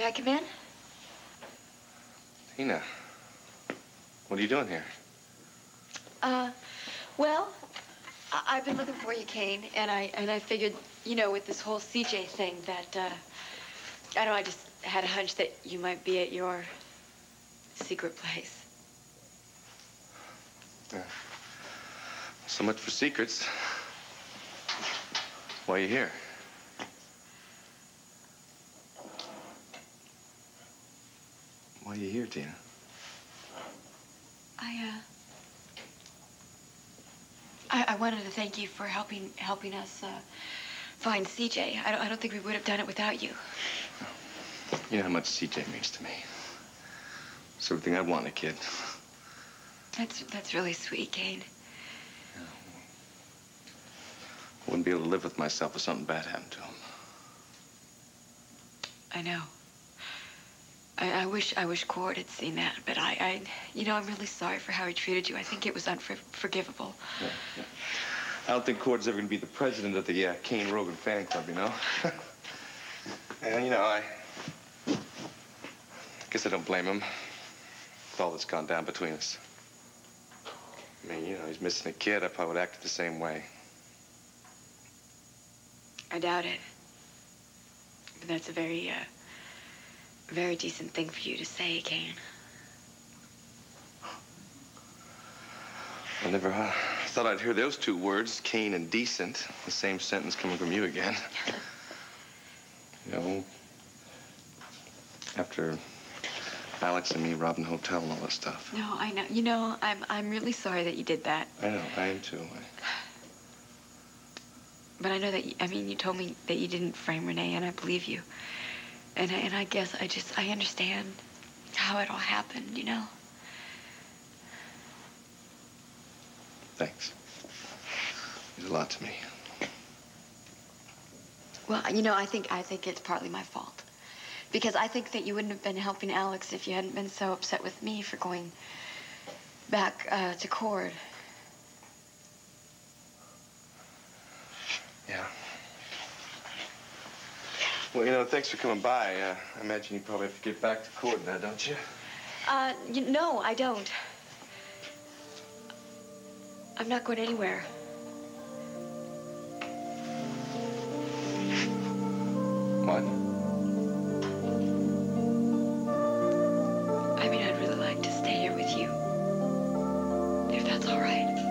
May I come in? Tina, what are you doing here? Uh, well, I- have been looking for you, Cain, and I and I figured, you know, with this whole CJ thing, that uh, I don't know, I just had a hunch that you might be at your secret place. Yeah. So much for secrets. Why are you here? Why are you here, Tina? I, uh... I, I wanted to thank you for helping helping us uh, find CJ. I don't, I don't think we would have done it without you. You know how much CJ means to me. It's everything I want a kid. That's that's really sweet, Cain. Yeah. I wouldn't be able to live with myself if something bad happened to him. I know. I, I wish I wish Cord had seen that, but I, I, you know, I'm really sorry for how he treated you. I think it was unforgivable. Yeah, yeah. I don't think Cord's ever going to be the president of the uh, Cain Rogan fan club, you know? and, you know, I guess I don't blame him with all that's gone down between us. I mean, you know, he's missing a kid. I probably would act the same way. I doubt it. But that's a very, uh, very decent thing for you to say, Cain. I never uh, thought I'd hear those two words, Cain and decent, the same sentence coming from you again. you know, after Alex and me robbing the hotel and all that stuff. No, I know. You know, I'm I'm really sorry that you did that. I know. I am too. I... But I know that, you, I mean, you told me that you didn't frame Renee, and I believe you. And, and I guess I just, I understand how it all happened, you know? Thanks. Means a lot to me. Well, you know, I think, I think it's partly my fault. Because I think that you wouldn't have been helping Alex if you hadn't been so upset with me for going back uh, to Cord. Well, you know, thanks for coming by. Uh, I imagine you probably have to get back to Cord now, don't you? Uh, you, no, I don't. I'm not going anywhere. What? I mean, I'd really like to stay here with you. If that's all right.